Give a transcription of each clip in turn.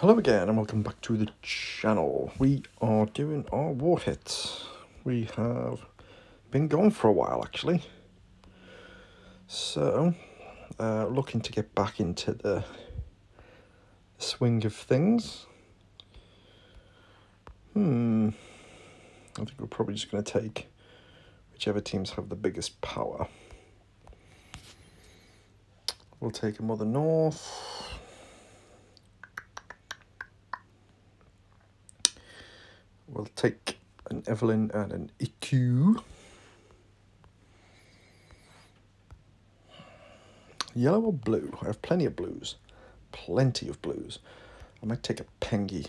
Hello again and welcome back to the channel. We are doing our war hits. We have been gone for a while actually. So, uh, looking to get back into the swing of things. Hmm, I think we're probably just going to take whichever teams have the biggest power. We'll take a Mother North. We'll take an Evelyn and an EQ. Yellow or blue? I have plenty of blues. Plenty of blues. I might take a Pengy.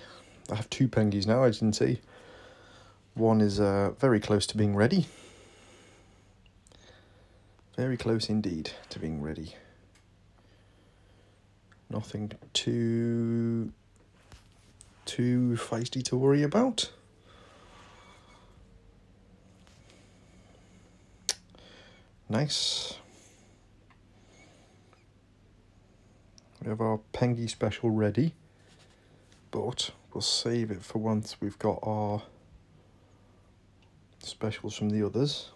I have two Pengys now, as you can see. One is uh, very close to being ready. Very close indeed to being ready. Nothing too too feisty to worry about. Nice. We have our Pengi special ready, but we'll save it for once we've got our specials from the others.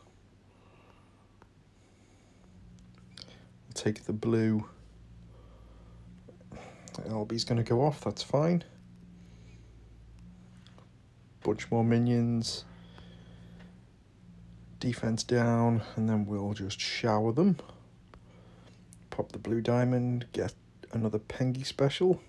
Take the blue. LB's going to go off, that's fine. Bunch more minions defense down, and then we'll just shower them. Pop the blue diamond, get another Pengi special.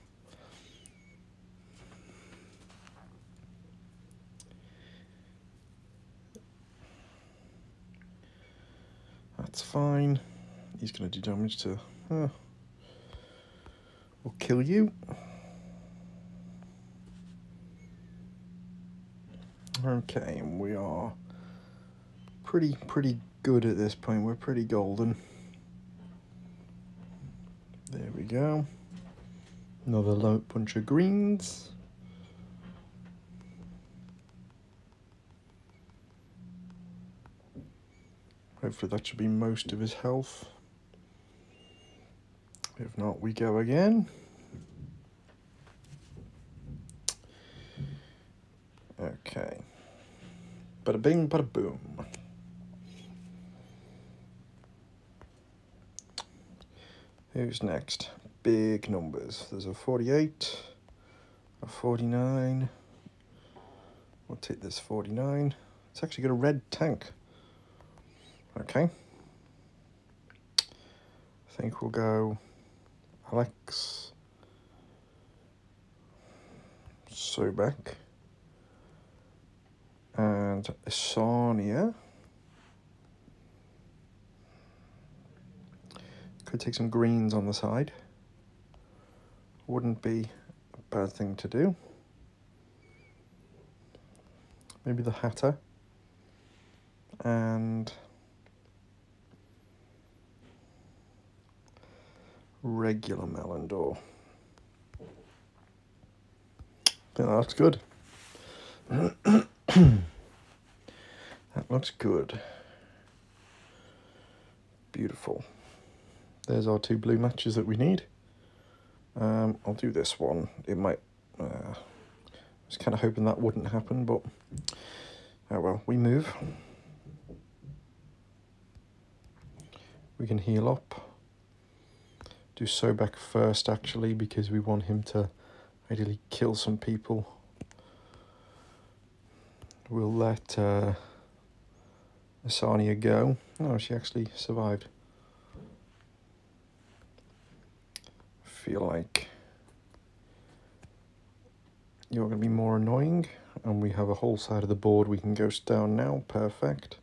That's fine. He's going to do damage to... Uh, we'll kill you. Okay, and we are pretty pretty good at this point. We're pretty golden. There we go. Another low bunch of greens. Hopefully that should be most of his health. If not, we go again. Okay. Bada bing, bada boom. Who's next? Big numbers. There's a 48, a 49. We'll take this 49. It's actually got a red tank. Okay. I think we'll go Alex Sobek and Sonya. Could take some greens on the side. Wouldn't be a bad thing to do. Maybe the Hatter. And regular Melendor. I think that looks good. that looks good. Beautiful. There's our two blue matches that we need. Um, I'll do this one. It might... Uh, I was kind of hoping that wouldn't happen, but... Oh well, we move. We can heal up. Do Sobek first, actually, because we want him to ideally kill some people. We'll let uh, Asania go. Oh, she actually survived. Feel like you're going to be more annoying and we have a whole side of the board we can ghost down now. Perfect.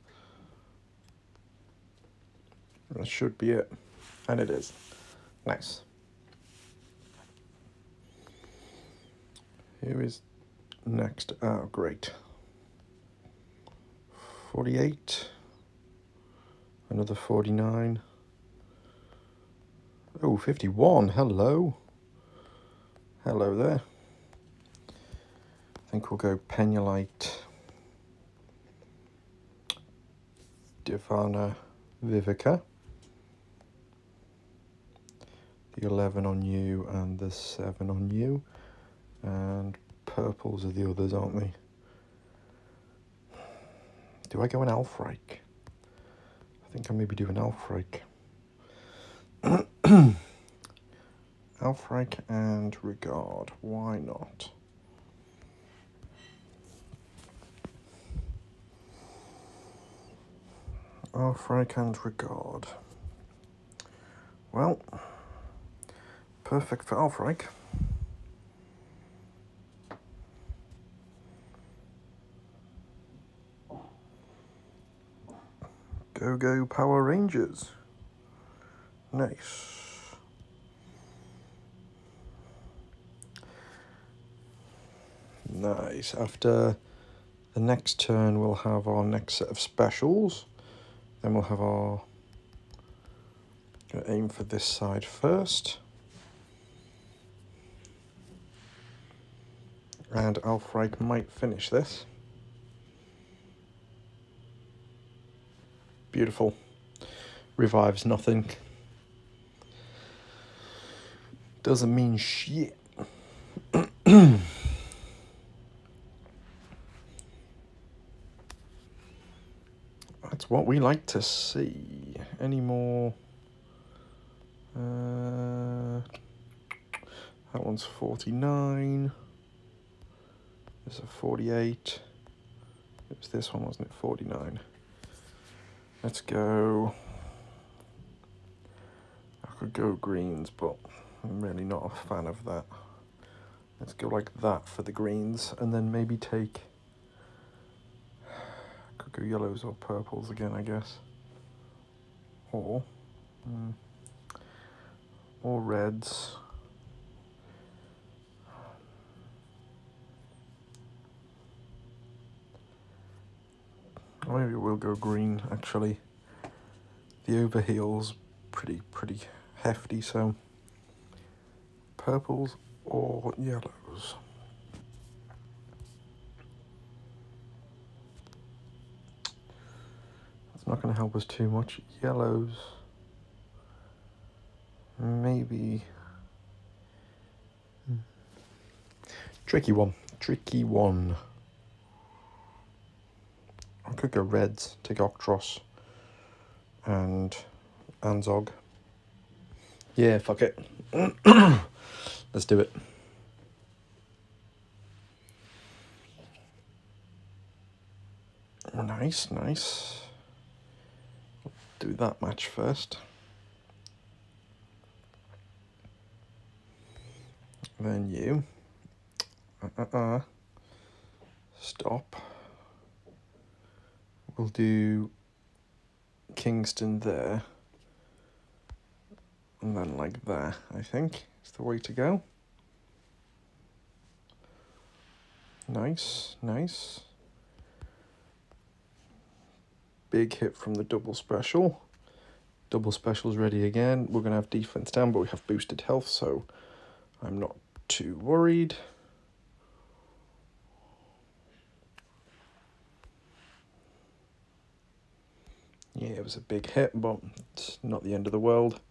That should be it. And it is. Nice. Who is next? Oh great. 48 another 49 Oh, 51. Hello. Hello there. I think we'll go Penulite. Divana Vivica. The 11 on you and the 7 on you. And purples are the others, aren't they? Do I go an Alfrike? I think I maybe do an Alfrike. Alfrike and Regard. Why not? Alfrike and Regard. Well, perfect for Alfrike. Go Go Power Rangers. Nice. Nice. After the next turn, we'll have our next set of specials. Then we'll have our... aim for this side first. And Alfrike might finish this. Beautiful. Revives nothing. Doesn't mean shit. That's what we like to see. Any more? Uh, that one's 49. This is a 48. It was this one, wasn't it? 49. Let's go. I could go greens, but I'm really not a fan of that. Let's go like that for the greens, and then maybe take yellows or purples again, I guess. Or, mm, or reds. maybe we'll go green actually. The overheel's pretty pretty hefty, so purples or yellows. Not going to help us too much. Yellows, maybe. Hmm. Tricky one, tricky one. I could go reds, take Octros and Anzog. Yeah, fuck it. Let's do it. Nice, nice. Do that match first. Then you. Uh-uh-uh. Stop. We'll do Kingston there. And then like that, I think, is the way to go. Nice, nice. Big hit from the double special. Double special's ready again. We're going to have defense down, but we have boosted health, so I'm not too worried. Yeah, it was a big hit, but it's not the end of the world.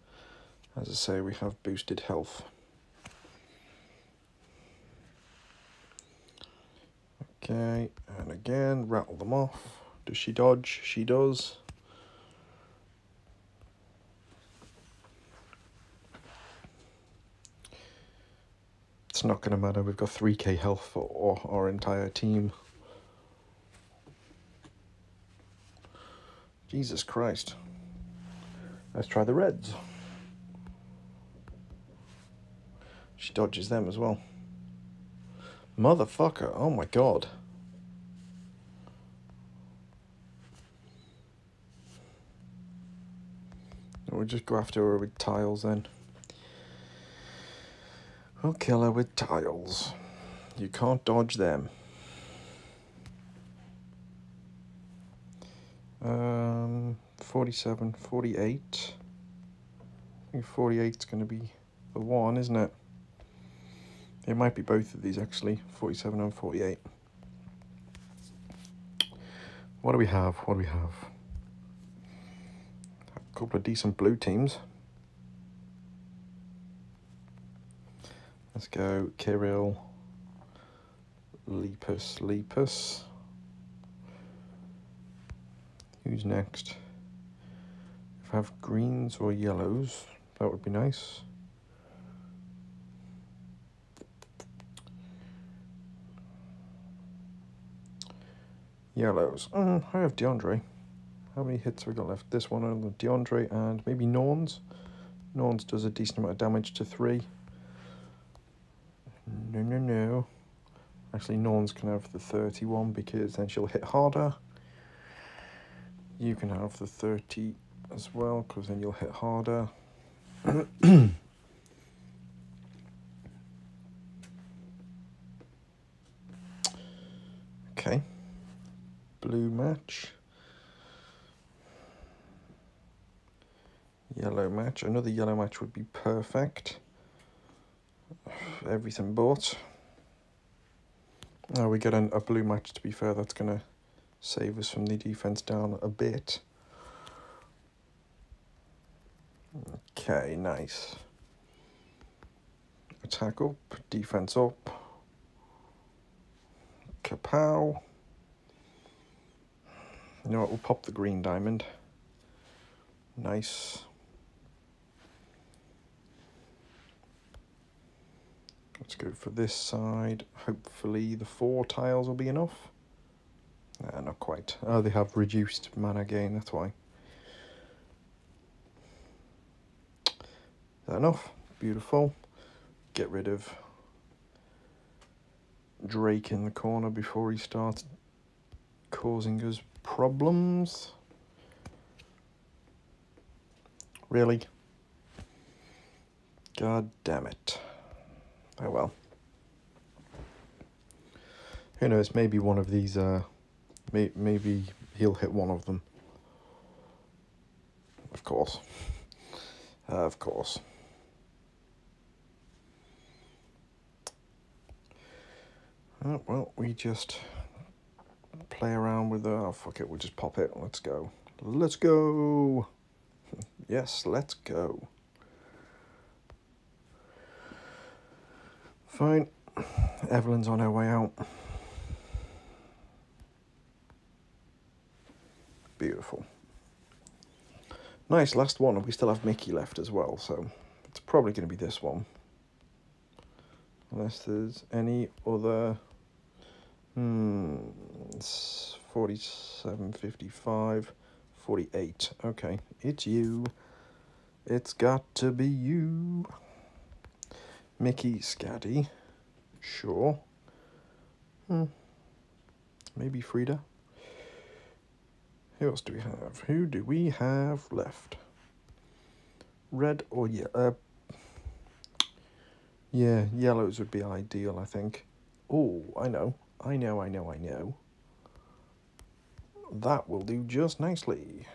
As I say, we have boosted health. Okay, and again, rattle them off. Does she dodge? She does. It's not going to matter. We've got 3k health for our entire team. Jesus Christ. Let's try the reds. She dodges them as well. Motherfucker, oh my god. We'll just go after her with tiles then. We'll kill her with tiles. You can't dodge them. Um, 47, 48. I think 48 is going to be the one, isn't it? It might be both of these actually, 47 and 48. What do we have? What do we have? Couple of decent blue teams. Let's go Kirill Lepus, Lepus. Who's next? If I have greens or yellows, that would be nice. Yellows. Mm, I have DeAndre. How many hits we got left? This one on the DeAndre and maybe Norns. Norns does a decent amount of damage to three. No, no, no. Actually, Norns can have the 31 because then she'll hit harder. You can have the 30 as well because then you'll hit harder. okay. Blue match. Yellow match. Another yellow match would be perfect. Everything bought. Now we get an, a blue match to be fair. That's going to save us from the defense down a bit. Okay, nice. Attack up, defense up. Kapow. You know what, we'll pop the green diamond. Nice. Let's go for this side. Hopefully the four tiles will be enough. Nah, not quite. Oh, they have reduced mana gain, that's why. Is that enough? Beautiful. Get rid of Drake in the corner before he starts causing us problems. Really? God damn it. Oh well. Who knows, maybe one of these, uh, may maybe he'll hit one of them. Of course. Uh, of course. Oh, well, we just play around with the... Oh, fuck it, we'll just pop it. Let's go. Let's go! yes, let's go. Fine. Evelyn's on her way out. Beautiful. Nice, last one. We still have Mickey left as well, so it's probably going to be this one. Unless there's any other... Hmm... It's 47, 55, 48. Okay, it's you. It's got to be you. Mickey Scaddy. Sure. Hmm. Maybe Frida. Who else do we have? Who do we have left? Red or yellow? Uh, yeah, yellows would be ideal, I think. Oh, I know. I know, I know, I know. That will do just nicely.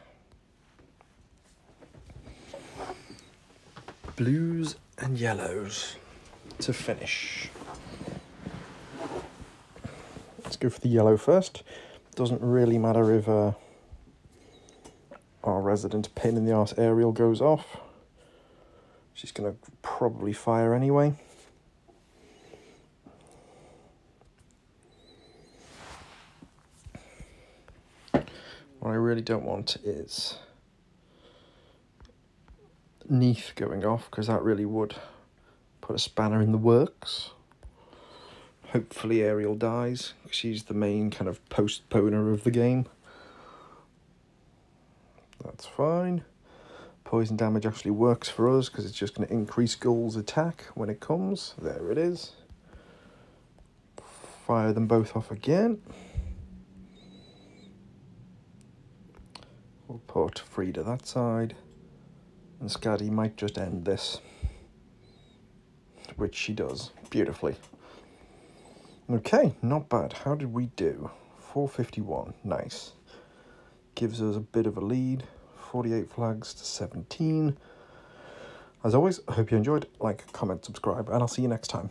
Blues and yellows to finish. Let's go for the yellow first. Doesn't really matter if uh, our resident pain in the arse Ariel goes off. She's going to probably fire anyway. What I really don't want is Neith going off because that really would put a spanner in the works. Hopefully Ariel dies. She's the main kind of postponer of the game. That's fine. Poison damage actually works for us because it's just going to increase Gull's attack when it comes. There it is. Fire them both off again. We'll put Frida that side. And Scotty might just end this which she does beautifully. Okay, not bad. How did we do? 451, nice. Gives us a bit of a lead, 48 flags to 17. As always, I hope you enjoyed. Like, comment, subscribe, and I'll see you next time.